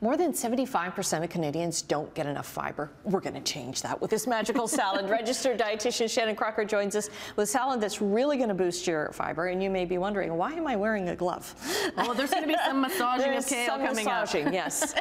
More than 75% of Canadians don't get enough fiber. We're going to change that with this magical salad. Registered dietitian Shannon Crocker joins us with a salad that's really going to boost your fiber. And you may be wondering, why am I wearing a glove? Well, there's going to be some massaging of kale some coming massaging, up. yes.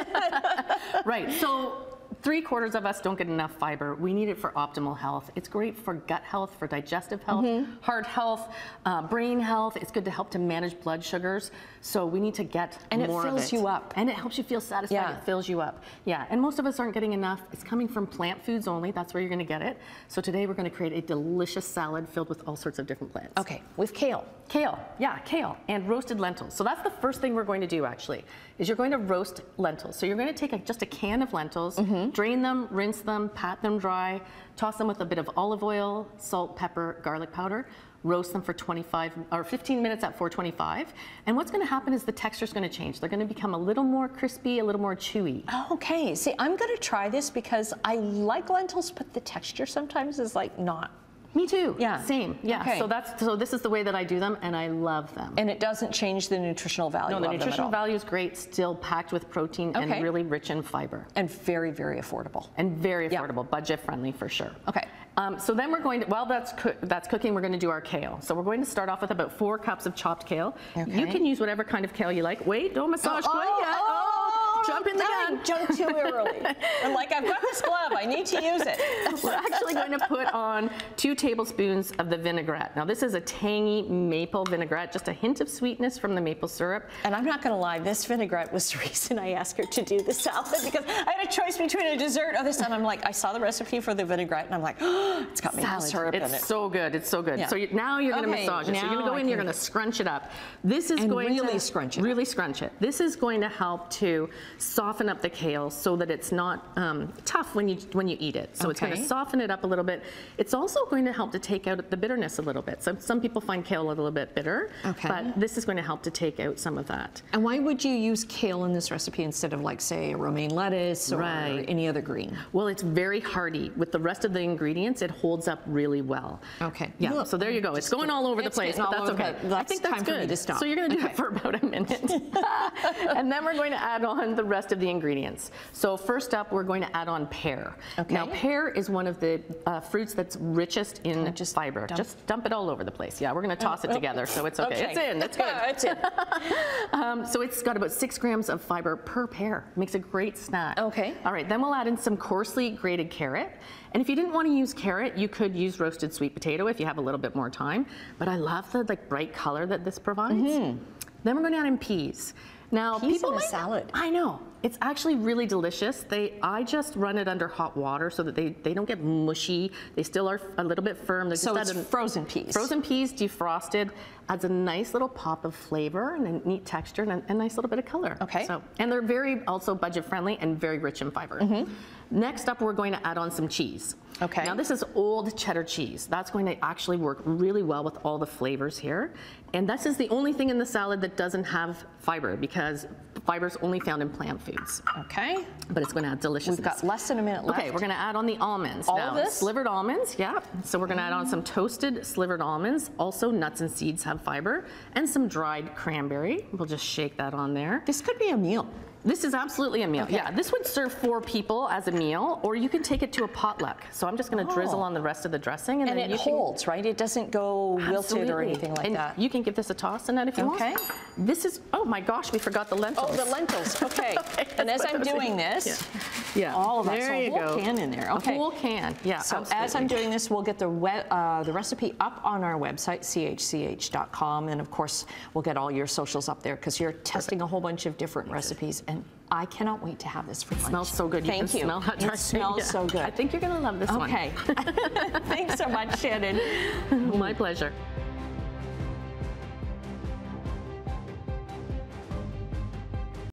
right. So three quarters of us don't get enough fiber. We need it for optimal health. It's great for gut health, for digestive health, mm -hmm. heart health, uh, brain health. It's good to help to manage blood sugars. So we need to get and more it fills it. you up. And it helps you feel satisfied. Yeah. It fills you up. Yeah. And most of us aren't getting enough. It's coming from plant foods only. That's where you're going to get it. So today we're going to create a delicious salad filled with all sorts of different plants. Okay. With kale. Kale. Yeah, kale and roasted lentils. So that's the first thing we're going to do actually. Is you're going to roast lentils. So you're going to take a, just a can of lentils, mm -hmm. Drain them, rinse them, pat them dry, toss them with a bit of olive oil, salt, pepper, garlic powder, roast them for 25 or 15 minutes at 425. And what's going to happen is the texture is going to change. They're going to become a little more crispy, a little more chewy. Okay. See, I'm going to try this because I like lentils, but the texture sometimes is like not me too. Yeah. Same. Yeah. Okay. So that's so this is the way that I do them and I love them. And it doesn't change the nutritional value. No, the nutritional value is great, still packed with protein okay. and really rich in fiber. And very, very affordable. And very affordable, yeah. budget friendly for sure. Okay. Um, so then we're going to, while that's, that's cooking, we're going to do our kale. So we're going to start off with about four cups of chopped kale. Okay. You can use whatever kind of kale you like. Wait, don't massage oh, quite oh, yet. Oh, jump in the gun. Jump too early. I'm like, I've got this glove. I need to use it. We're actually going to put on two tablespoons of the vinaigrette. Now this is a tangy maple vinaigrette, just a hint of sweetness from the maple syrup. And I'm not going to lie, this vinaigrette was the reason I asked her to do the salad because I had a choice between a dessert or this, and I'm like, I saw the recipe for the vinaigrette, and I'm like, oh, it's got maple salad. syrup it's in it. It's so good. It's so good. Yeah. So you, now you're going to massage it. So you're going to go in, you're going to scrunch it up. This is and going really to scrunch it. Really scrunch it. This is going to help to soften up the kale so that it's not um, tough when you when you eat it. So okay. it's going to soften it up a little bit. It's also going to help to take out the bitterness a little bit. So some people find kale a little bit bitter, okay. but this is going to help to take out some of that. And why would you use kale in this recipe instead of like say a romaine lettuce or right. any other green? Well, it's very hardy. With the rest of the ingredients, it holds up really well. Okay. Yeah. Look, so there you go. It's going all over the place, but that's okay. That's I think that's good. So you're going to do okay. it for about a minute. and then we're going to add on the rest of the ingredients. So first up, we're going to add on pear. Okay. Now, pear is one of the uh, fruits that's richest in just fiber. Dump. Just dump it all over the place. Yeah, we're going to toss it oh, together, so it's okay. okay. It's in. That's good. it's in. um, so it's got about six grams of fiber per pear. Makes a great snack. Okay. All right, then we'll add in some coarsely grated carrot. And if you didn't want to use carrot, you could use roasted sweet potato if you have a little bit more time. But I love the like bright color that this provides. Mm -hmm. Then we're going to add in peas. Now, peas people in a might, salad. I know. It's actually really delicious. They, I just run it under hot water so that they, they don't get mushy. They still are a little bit firm. They're so it's frozen peas. Frozen peas, defrosted, adds a nice little pop of flavor and a neat texture and a, a nice little bit of color. Okay. So, and they're very also budget friendly and very rich in fiber. Mm -hmm. Next up, we're going to add on some cheese. Okay. Now this is old cheddar cheese. That's going to actually work really well with all the flavors here. And this is the only thing in the salad that doesn't have fiber because fiber is only found in plant foods. Okay. But it's going to add deliciousness. We've got less than a minute left. Okay, we're going to add on the almonds. All now, of this? Slivered almonds, yeah. So we're going to add on some toasted slivered almonds. Also, nuts and seeds have fiber. And some dried cranberry. We'll just shake that on there. This could be a meal. This is absolutely a meal. Okay. Yeah, this would serve four people as a meal, or you can take it to a potluck. So I'm just going to oh. drizzle on the rest of the dressing, and, and then it holds, can... right? It doesn't go absolutely. wilted or anything like and that. You can give this a toss in that if you okay. want. Okay. This is. Oh my gosh, we forgot the lentils. Oh, the lentils. Okay. okay and as I'm doing this, yeah. yeah. all of that. There so you a whole go. can in there. Okay. A whole can. Yeah. So absolutely. as I'm doing this, we'll get the uh, the recipe up on our website, chch.com, and of course we'll get all your socials up there because you're testing Perfect. a whole bunch of different recipes and I cannot wait to have this for lunch. It smells so good. Thank you. you. Smell it smells yeah. so good. I think you're going to love this okay. one. Okay. Thanks so much, Shannon. My pleasure.